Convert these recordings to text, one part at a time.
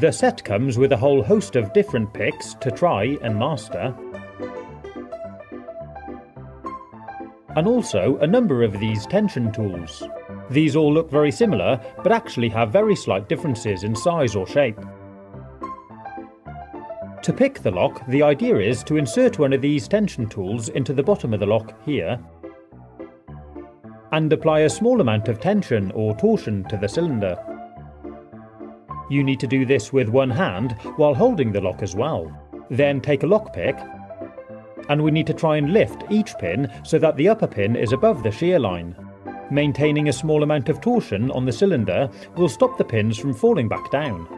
The set comes with a whole host of different picks to try and master. And also a number of these tension tools. These all look very similar, but actually have very slight differences in size or shape. To pick the lock, the idea is to insert one of these tension tools into the bottom of the lock here, and apply a small amount of tension or torsion to the cylinder. You need to do this with one hand while holding the lock as well. Then take a lockpick, and we need to try and lift each pin so that the upper pin is above the shear line. Maintaining a small amount of torsion on the cylinder will stop the pins from falling back down.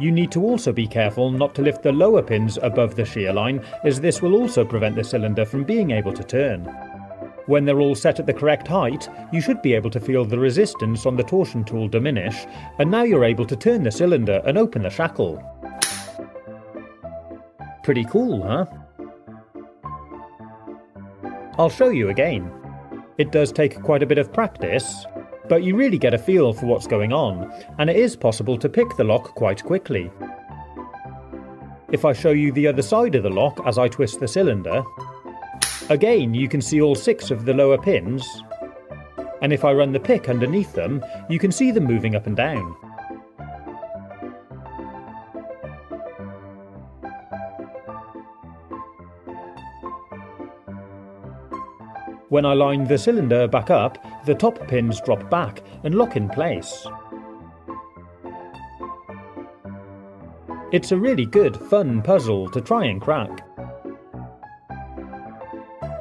You need to also be careful not to lift the lower pins above the shear line as this will also prevent the cylinder from being able to turn. When they're all set at the correct height, you should be able to feel the resistance on the torsion tool diminish, and now you're able to turn the cylinder and open the shackle. Pretty cool, huh? I'll show you again. It does take quite a bit of practice, but you really get a feel for what's going on, and it is possible to pick the lock quite quickly. If I show you the other side of the lock as I twist the cylinder, again you can see all six of the lower pins, and if I run the pick underneath them, you can see them moving up and down. When I line the cylinder back up, the top pins drop back and lock in place. It's a really good, fun puzzle to try and crack.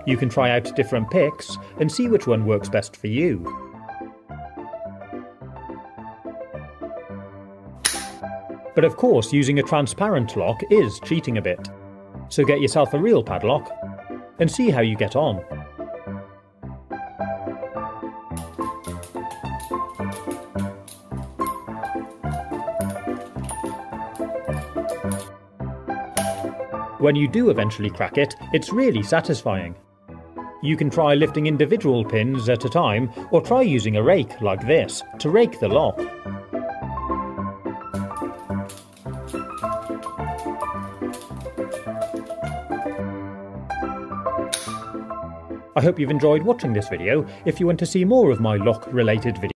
You can try out different picks and see which one works best for you. But of course, using a transparent lock is cheating a bit. So get yourself a real padlock and see how you get on. When you do eventually crack it, it's really satisfying. You can try lifting individual pins at a time, or try using a rake like this to rake the lock. I hope you've enjoyed watching this video. If you want to see more of my lock related videos,